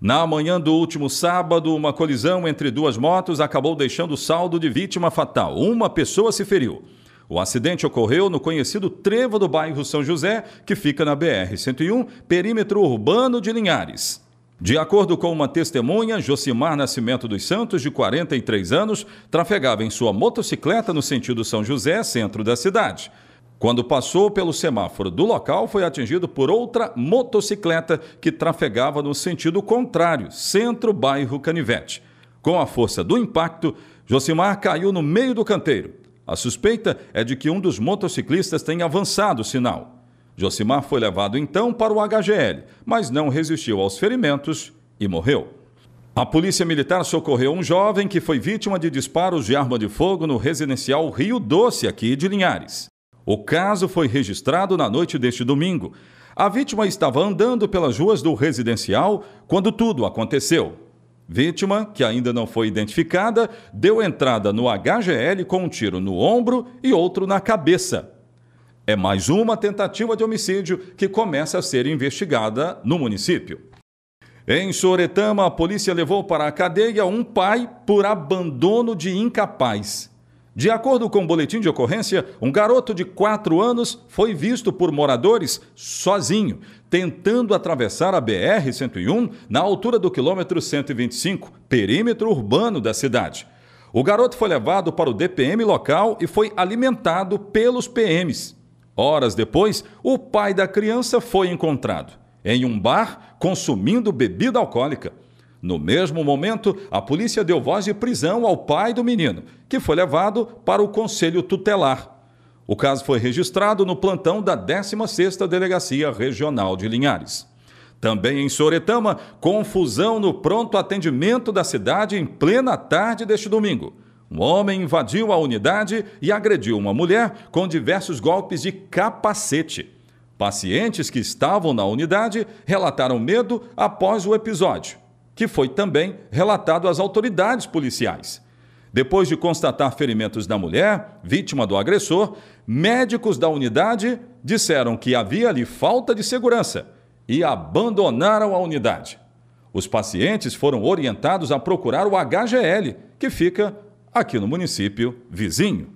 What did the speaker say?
Na manhã do último sábado, uma colisão entre duas motos acabou deixando saldo de vítima fatal. Uma pessoa se feriu. O acidente ocorreu no conhecido trevo do bairro São José, que fica na BR-101, perímetro urbano de Linhares. De acordo com uma testemunha, Josimar Nascimento dos Santos, de 43 anos, trafegava em sua motocicleta no sentido São José, centro da cidade. Quando passou pelo semáforo do local, foi atingido por outra motocicleta que trafegava no sentido contrário, centro-bairro Canivete. Com a força do impacto, Josimar caiu no meio do canteiro. A suspeita é de que um dos motociclistas tenha avançado o sinal. Josimar foi levado então para o HGL, mas não resistiu aos ferimentos e morreu. A Polícia Militar socorreu um jovem que foi vítima de disparos de arma de fogo no residencial Rio Doce, aqui de Linhares. O caso foi registrado na noite deste domingo. A vítima estava andando pelas ruas do residencial quando tudo aconteceu. Vítima, que ainda não foi identificada, deu entrada no HGL com um tiro no ombro e outro na cabeça. É mais uma tentativa de homicídio que começa a ser investigada no município. Em Soretama, a polícia levou para a cadeia um pai por abandono de incapaz. De acordo com o boletim de ocorrência, um garoto de 4 anos foi visto por moradores sozinho, tentando atravessar a BR-101 na altura do quilômetro 125, perímetro urbano da cidade. O garoto foi levado para o DPM local e foi alimentado pelos PMs. Horas depois, o pai da criança foi encontrado em um bar consumindo bebida alcoólica. No mesmo momento, a polícia deu voz de prisão ao pai do menino, que foi levado para o conselho tutelar. O caso foi registrado no plantão da 16ª Delegacia Regional de Linhares. Também em Soretama, confusão no pronto atendimento da cidade em plena tarde deste domingo. Um homem invadiu a unidade e agrediu uma mulher com diversos golpes de capacete. Pacientes que estavam na unidade relataram medo após o episódio que foi também relatado às autoridades policiais. Depois de constatar ferimentos da mulher, vítima do agressor, médicos da unidade disseram que havia ali falta de segurança e abandonaram a unidade. Os pacientes foram orientados a procurar o HGL, que fica aqui no município vizinho.